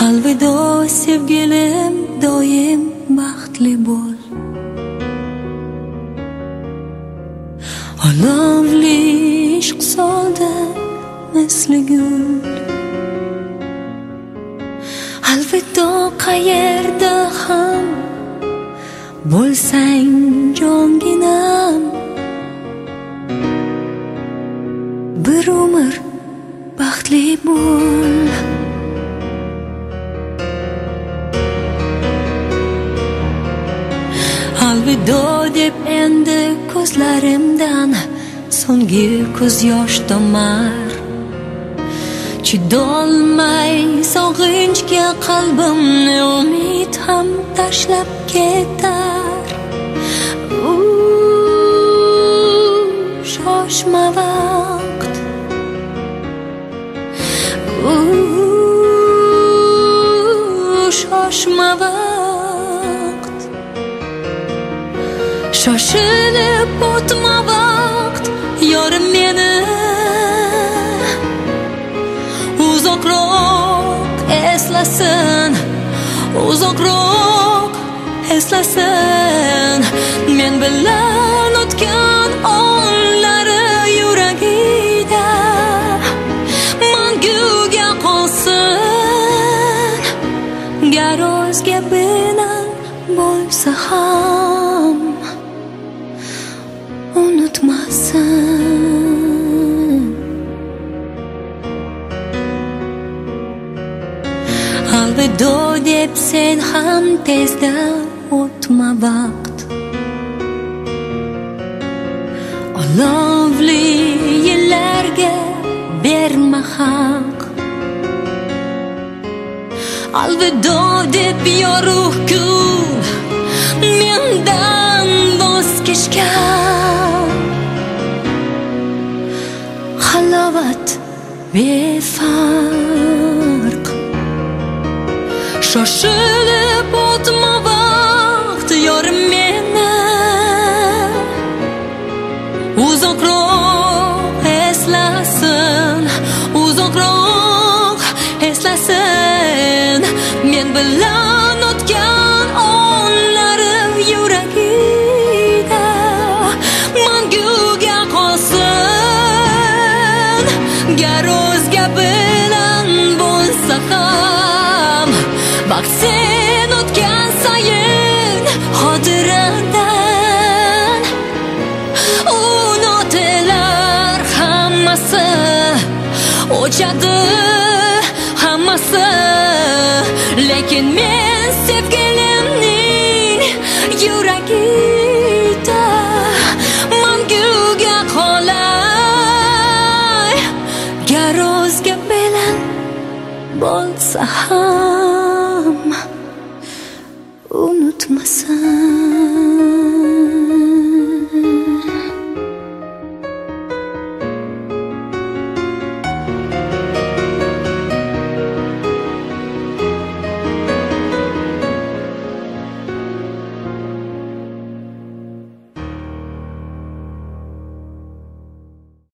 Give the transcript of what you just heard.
البی دوستی بگیرم دویم باخت لی بول، آن لحظه اشک صورت مس لی گود، البی دوکایرده هم بول سعی جون do deb endi ko'zlarimdan so'nggi ko'z yosh tomar chidolmay sog'inchga qalbimni umid ham tashlab ketar. Shoshma vaqt. Shoshma vaqt. Shoshilib o'tma vaqt yorim meni uzoqroq eslasin uzoqroq eslasin men bilan o'tgan onlari yuragida manguga qolsin gar o'zga bilan bo'lsa ham. Alvido deb sen ham tezda o'tma vaqt olovli yillarga berma haq. Alvido deb yorug' kun mendan voz kechgan halovat befarq shoshilib o'tma vaqt yorim meni uzoqroq eslasin uzoqroq eslasin men bilan o'tgan onlari yuragida manguga qolsin gar o'zga bilan bo'lsa ham vaqt sen o'tgan sayin xotiradan unutilar hammasi o'chadi hammasi. Lekin men sevgilimning yuragi qolay. Bo'lsa ham. unutmasan